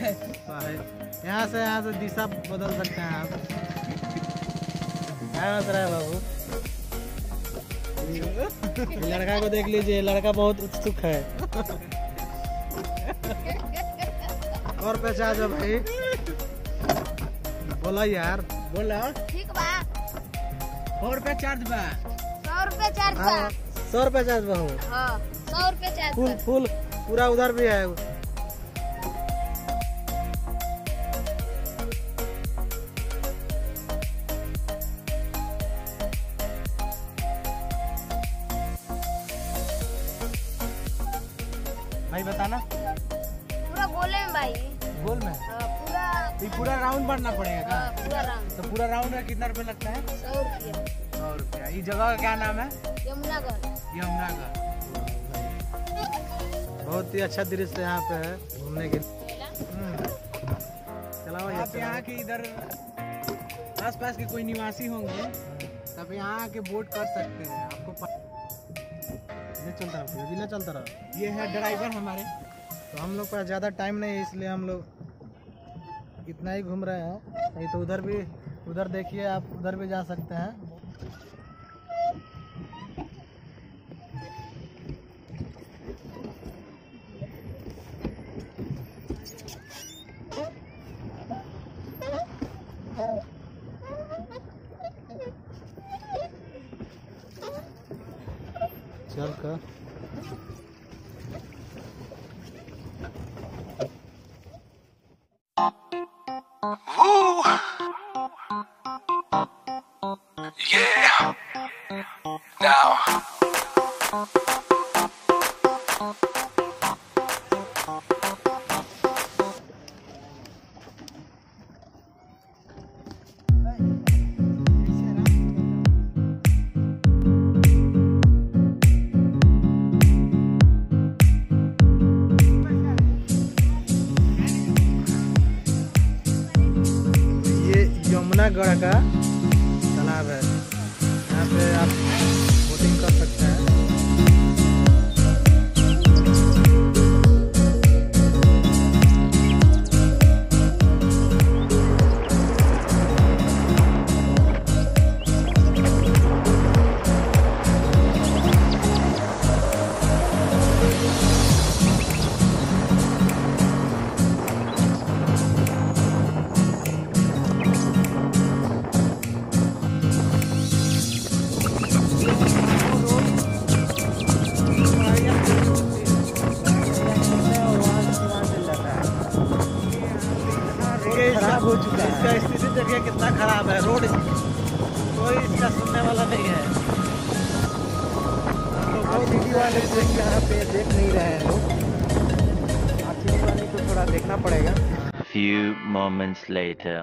यहाँ से यहाँ से दिशा बदल सकते हैं आप। क्या हंस रहा है बाबू? लड़का को देख लीजिए लड़का बहुत उत्सुक है। और पहचान जो भाई। बोला यार बोला। ठीक बा। और रुपया चार्ज बा। 100 रुपए चार्ज बा। हाँ सौ रुपये चार्ज बहू हाँ। 100 रुपए चार्ज फुल बा। फुल पूरा उधर भी है। भाई बताना। पूरा गोले में भाई। गोल में? हाँ, पूरा ये पूरा राउंड भरना पड़ेगा हाँ, पूरा रंग तो पूरा राउंड में कितना रुपया लगता है? सौ रुपया। सौ रुपया। ये जगह का क्या नाम है? यमुनागढ़ यमुनागढ़ बहुत ही अच्छा दृश्य यहाँ पे है घूमने के लिए। हम्म। चलाओ आप यहाँ के इधर आसपास के कोई निवासी होंगे तब यहाँ आके बोट कर सकते हैं। आपको ये चलता रहा ज़िले चलता रहा। ये है ड्राइवर हमारे। तो हम लोग पास ज़्यादा टाइम नहीं है इसलिए हम लोग इतना ही घूम रहे हैं। नहीं तो उधर भी उधर देखिए आप उधर भी जा सकते हैं। Siarka. Yeah! Now. यमुनागढ़ का तालाब है यहाँ पे आप खराब हो चुका है। इसका स्थिति देखिए कितना खराब है। रोड कोई इसका सुनने वाला नहीं है। वीडियो वाले यहाँ पे देख नहीं रहे हैं लोग। वाले को थोड़ा देखना पड़ेगा। Few moments later.